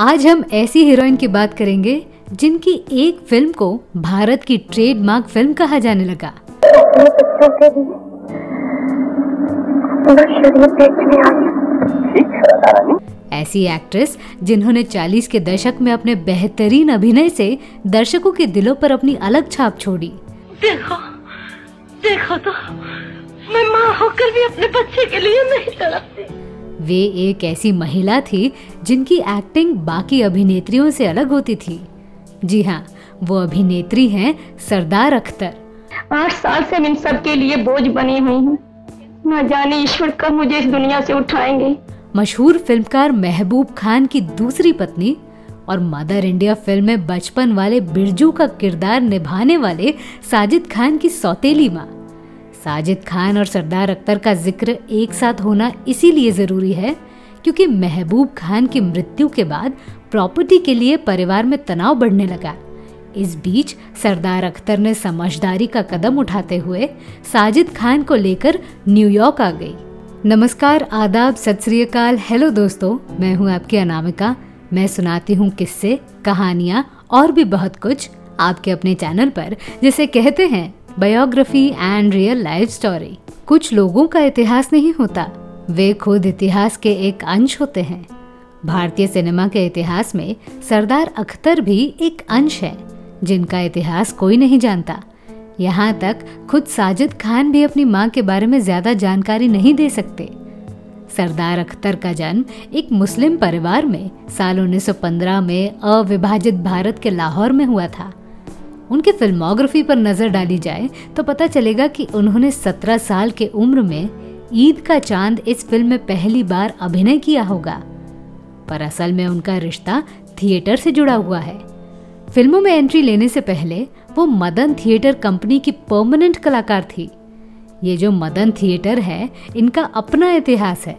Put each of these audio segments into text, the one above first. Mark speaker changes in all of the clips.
Speaker 1: आज हम ऐसी हीरोइन की बात करेंगे जिनकी एक फ़िल्म को भारत की ट्रेडमार्क फ़िल्म कहा जाने लगा। ऐसी एक्ट्रेस जिन्होंने 40 के दशक में अपने बेहतरीन अभिनय से दर्शकों के दिलों पर अपनी अलग छाप छोड़ी।
Speaker 2: देखो देखो तो मैं माँ होकर भी अपने बच्चे के लिए नहीं तड़पती
Speaker 1: वे एक ऐसी महिला थी जिनकी एक्टिंग बाकी अभिनेत्रियों से अलग होती थी। जी हाँ वो अभिनेत्री हैं सरदार अख्तर।
Speaker 3: आठ साल से इन सब के लिए बोझ बनी हुई हूँ। न जाने ईश्वर कब मुझे इस दुनिया से उठाएँगे।
Speaker 1: मशहूर फिल्मकार महबूब खान की दूसरी पत्नी और मदर इंडिया फ़िल्म में बचपन वाले बिरजू का किरदार निभाने वाले साजिद खान की सौतेली माँ। साजिद खान और सरदार अख्तर का ज़िक्र एक साथ होना इसीलिए ज़रूरी है क्योंकि महबूब खान की मृत्यु के बाद प्रॉपर्टी के लिए परिवार में तनाव बढ़ने लगा। इस बीच सरदार अख्तर ने समझदारी का कदम उठाते हुए साजिद खान को लेकर न्यूयॉर्क आ गई। नमस्कार, आदाब, सत हेलो दोस्तों, मैं हूँ आपकी अनामिका। मैं सुनाती हूँ किस्से, कहानियाँ और भी बहुत कुछ आपके अपने चैनल पर। जिसे कहते हैं biography and real life story कुछ लोगों का इतिहास नहीं होता। वे खुद इतिहास के एक अंश होते हैं। भारतीय सिनेमा के इतिहास में सरदार अख्तर भी एक अंश है, जिनका इतिहास कोई नहीं जानता। यहाँ तक खुद साजिद खान भी अपनी माँ के बारे में ज़्यादा जानकारी नहीं दे सकते। सरदार अख्तर का जन्म एक मुस्लिम परिवार में साल 1915 में अविभाजित भारत के लाहौर में हुआ था। उनकी फिल्मोग्राफी पर नज़र डाली जाए तो पता चलेगा कि उन्होंने 17 साल के उम्र में ईद का चाँद इस फ़िल्म में पहली बार अभिनय किया होगा। पर असल में उनका रिश्ता थिएटर से जुड़ा हुआ है। फ़िल्मों में एंट्री लेने से पहले वो मदन थिएटर कंपनी की परमानेंट कलाकार थी। ये जो मदन थिएटर है, इनका अपना इतिहास है।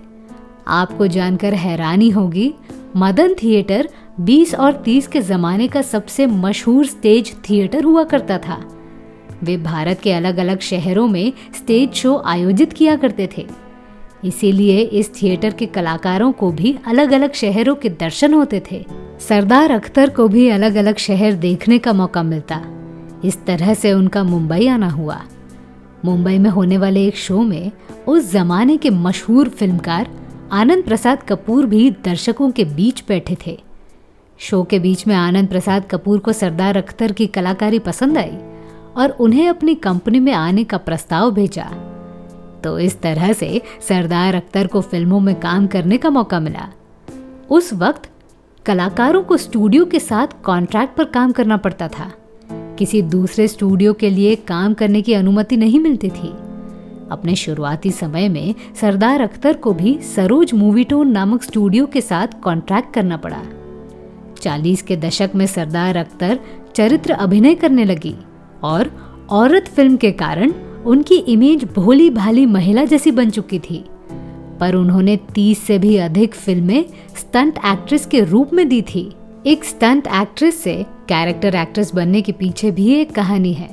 Speaker 1: आपको जानकर हैरानी होगी, मदन थिएटर 20 और 30 के ज़माने का सबसे मशहूर स्टेज थिएटर हुआ करता था। वे भारत के अलग अलग शहरों में स्टेज शो आयोजित किया करते थे। इसीलिए इस थिएटर के कलाकारों को भी अलग अलग शहरों के दर्शन होते थे। सरदार अख्तर को भी अलग अलग शहर देखने का मौका मिलता। इस तरह से उनका मुंबई आना हुआ। मुंबई में होने वाले एक शो में उस जमाने के मशहूर फिल्मकार आनंद प्रसाद कपूर भी दर्शकों के बीच बैठे थे। शो के बीच में आनंद प्रसाद कपूर को सरदार अख्तर की कलाकारी पसंद आई और उन्हें अपनी कंपनी में आने का प्रस्ताव भेजा। तो इस तरह से सरदार अख्तर को फ़िल्मों में काम करने का मौका मिला। उस वक्त कलाकारों को स्टूडियो के साथ कॉन्ट्रैक्ट पर काम करना पड़ता था। किसी दूसरे स्टूडियो के लिए काम करने की अनुमति नहीं मिलती थी। अपने शुरुआती समय में सरदार अख्तर को भी सरोज मूवीटोन नामक स्टूडियो के साथ कॉन्ट्रैक्ट करना पड़ा। चालीस के दशक में सरदार अख्तर चरित्र अभिनय करने लगी और औरत फ़िल्म के कारण उनकी इमेज भोली भाली महिला जैसी बन चुकी थी। पर उन्होंने तीस से भी अधिक फ़िल्में स्टंट एक्ट्रेस के रूप में दी थी। एक स्टंट एक्ट्रेस से कैरेक्टर एक्ट्रेस बनने के पीछे भी एक कहानी है।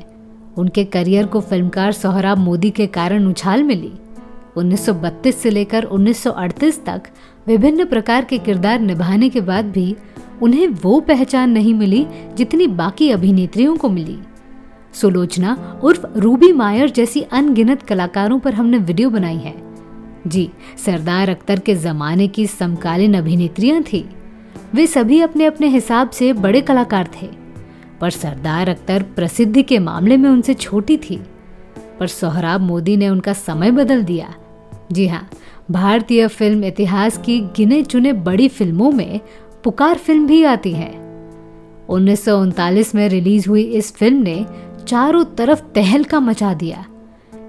Speaker 1: उनके करियर को फिल्मकार सोहराब मोदी के कारण उछाल मिली। 1932 से लेकर 1938 तक विभिन्न प्रकार के किरदार निभाने के बाद भी उन्हें वो पहचान नहीं मिली जितनी बाकी अभिनेत्रियों को मिली। सुलोचना उर्फ़ रूबी मायर जैसी अनगिनत कलाकारों पर हमने वीडियो बनाई है। जी, सरदार अख्तर के जमाने की समकालीन अभिनेत्रियाँ थी। वे सभी अपने अपने हिसाब से बड़े कलाकार थे। पर सरदार अख्तर प्रसिद्धि के मामले में उनसे छोटी थी। पर सोहराब मोदी ने उनका समय बदल दिया। जी हाँ भारतीय फ़िल्म इतिहास की गिने चुने बड़ी फ़िल्मों में पुकार फ़िल्म भी आती है। उन्नीस में रिलीज़ हुई इस फ़िल्म ने चारों तरफ़ तहलका मचा दिया।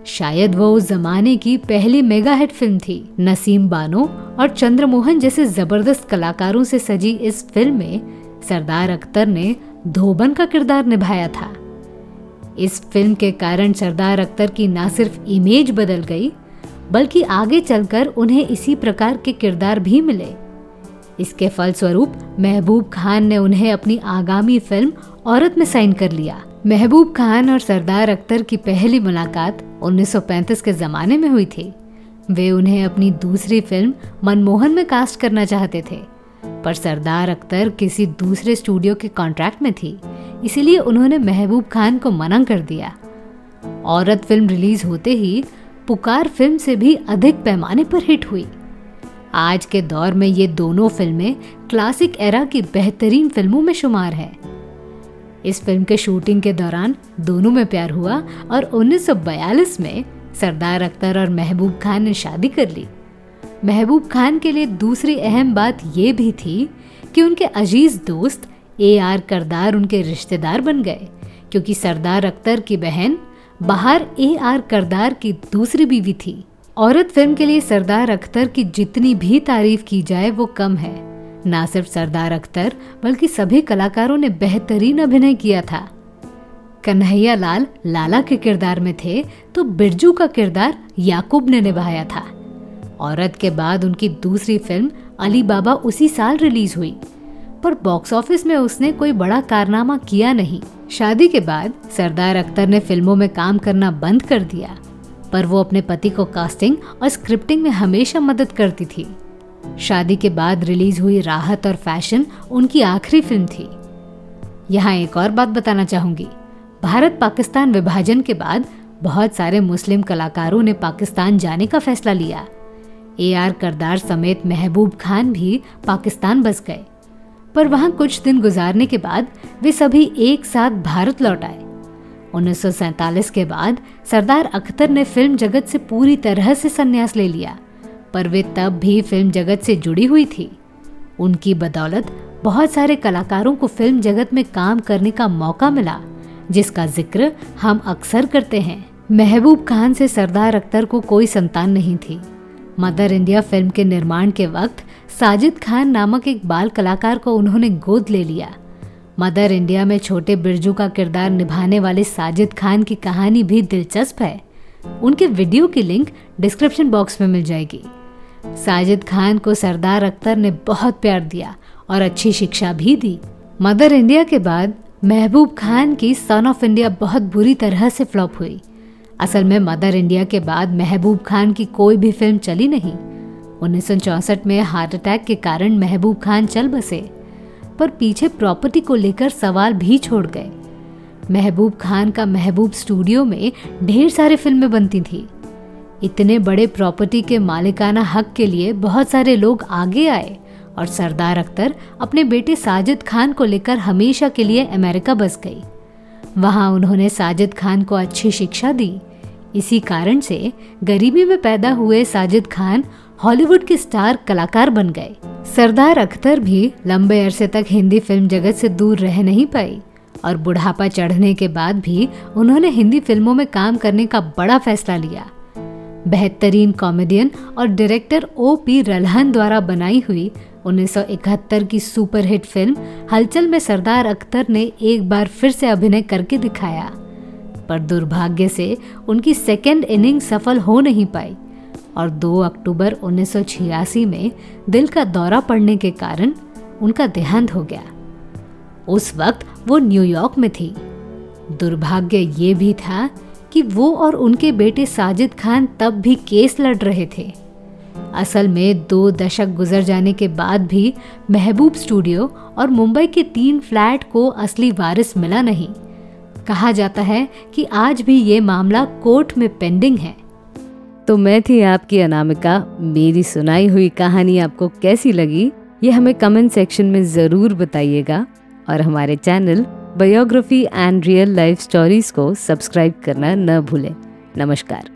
Speaker 1: शायद वो उस जमाने की पहली मेगा हिट फ़िल्म थी। नसीम बानो और चंद्रमोहन जैसे ज़बरदस्त कलाकारों से सजी इस फ़िल्म में सरदार अख्तर ने धोबन का किरदार निभाया था। इस फ़िल्म के कारण सरदार अख्तर की ना सिर्फ़ इमेज बदल गई, बल्कि आगे चलकर उन्हें इसी प्रकार के किरदार भी मिले। इसके फलस्वरूप महबूब खान ने उन्हें अपनी आगामी फ़िल्म औरत में साइन कर लिया। महबूब खान और सरदार अख्तर की पहली मुलाकात 1935 के जमाने में हुई थी। वे उन्हें अपनी दूसरी फ़िल्म मनमोहन में कास्ट करना चाहते थे, पर सरदार अख्तर किसी दूसरे स्टूडियो के कॉन्ट्रैक्ट में थी, इसीलिए उन्होंने महबूब खान को मना कर दिया। औरत फ़िल्म रिलीज़ होते ही पुकार फ़िल्म से भी अधिक पैमाने पर हिट हुई। आज के दौर में ये दोनों फ़िल्में क्लासिक एरा की बेहतरीन फ़िल्मों में शुमार है। इस फ़िल्म के शूटिंग के दौरान दोनों में प्यार हुआ और 1942 में सरदार अख्तर और महबूब खान ने शादी कर ली। महबूब खान के लिए दूसरी अहम बात यह भी थी कि उनके अज़ीज़ दोस्त ए आर करदार उनके रिश्तेदार बन गए, क्योंकि सरदार अख्तर की बहन बाहर ए आर करदार की दूसरी बीवी थी। औरत फ़िल्म के लिए सरदार अख्तर की जितनी भी तारीफ़ की जाए, वो कम है। ना सिर्फ़ सरदार अख्तर, बल्कि सभी कलाकारों ने बेहतरीन अभिनय किया था। कन्हैया लाल, लाला के किरदार में थे तो बिरजू का किरदार याकूब ने निभाया था। औरत के बाद उनकी दूसरी फ़िल्म अली बाबा उसी साल रिलीज़ हुई। पर बॉक्स ऑफ़िस में उसने कोई बड़ा कारनामा किया नहीं। शादी के बाद सरदार अख्तर ने फ़िल्मों में काम करना बंद कर दिया। पर वो अपने पति को कास्टिंग और स्क्रिप्टिंग में हमेशा मदद करती थी। शादी के बाद रिलीज़ हुई राहत और फ़ैशन उनकी आखिरी फ़िल्म थी। यहाँ एक और बात बताना चाहूँगी। भारत पाकिस्तान विभाजन के बाद बहुत सारे मुस्लिम कलाकारों ने पाकिस्तान जाने का फैसला लिया। ए आर करदार समेत महबूब खान भी पाकिस्तान बस गए। पर वहाँ कुछ दिन गुजारने के बाद वे सभी एक साथ भारत लौट आए। उन्नीस के बाद सरदार अख्तर ने फ़िल्म जगत से पूरी तरह से संन्यास ले लिया, पर वे तब भी फ़िल्म जगत से जुड़ी हुई थी। उनकी बदौलत बहुत सारे कलाकारों को फ़िल्म जगत में काम करने का मौका मिला, जिसका ज़िक्र हम अक्सर करते हैं। महबूब खान से सरदार अख्तर को कोई संतान नहीं थी। मदर इंडिया फ़िल्म के निर्माण के वक्त साजिद खान नामक एक बाल कलाकार को उन्होंने गोद ले लिया। मदर इंडिया में छोटे बिरजू का किरदार निभाने वाले साजिद खान की कहानी भी दिलचस्प है। उनके वीडियो की लिंक डिस्क्रिप्शन बॉक्स में मिल जाएगी। साजिद खान को सरदार अख्तर ने बहुत प्यार दिया और अच्छी शिक्षा भी दी। मदर इंडिया के बाद महबूब खान की सन ऑफ़ इंडिया बहुत बुरी तरह से फ्लॉप हुई। असल में मदर इंडिया के बाद महबूब खान की कोई भी फ़िल्म चली नहीं। उन्नीस में हार्ट अटैक के कारण महबूब खान चल बसे। पर पीछे प्रॉपर्टी को लेकर सवाल भी छोड़ गए। महबूब खान का महबूब स्टूडियो में ढेर सारे फ़िल्में बनती थी। इतने बड़े प्रॉपर्टी के मालिकाना हक के लिए बहुत सारे लोग आगे आए और सरदार अख्तर अपने बेटे साजिद खान को लेकर हमेशा के लिए अमेरिका बस गई। वहाँ उन्होंने साजिद खान को अच्छी शिक्षा दी। इसी कारण से गरीबी में पैदा हुए साजिद खान हॉलीवुड के स्टार कलाकार बन गए। सरदार अख्तर भी लंबे अरसे तक हिंदी फ़िल्म जगत से दूर रह नहीं पाई और बुढ़ापा चढ़ने के बाद भी उन्होंने हिंदी फ़िल्मों में काम करने का बड़ा फैसला लिया। बेहतरीन कॉमेडियन और डायरेक्टर ओ पी रलहन द्वारा बनाई हुई 1971 की सुपरहिट फ़िल्म हलचल में सरदार अख्तर ने एक बार फिर से अभिनय करके दिखाया। पर दुर्भाग्य से उनकी सेकेंड इनिंग सफल हो नहीं पाई। और 2 अक्टूबर 1986 में दिल का दौरा पड़ने के कारण उनका देहांत हो गया। उस वक्त वो न्यूयॉर्क में थी। दुर्भाग्य ये भी था कि वो और उनके बेटे साजिद खान तब भी केस लड़ रहे थे। असल में दो दशक गुजर जाने के बाद भी महबूब स्टूडियो और मुंबई के तीन फ्लैट को असली वारिस मिला नहीं। कहा जाता है कि आज भी ये मामला कोर्ट में पेंडिंग है।
Speaker 4: तो मैं थी आपकी अनामिका। मेरी सुनाई हुई कहानी आपको कैसी लगी ये हमें कमेंट सेक्शन में ज़रूर बताइएगा। और हमारे channel biography and real life stories को सब्सक्राइब करना न भूलें। नमस्कार।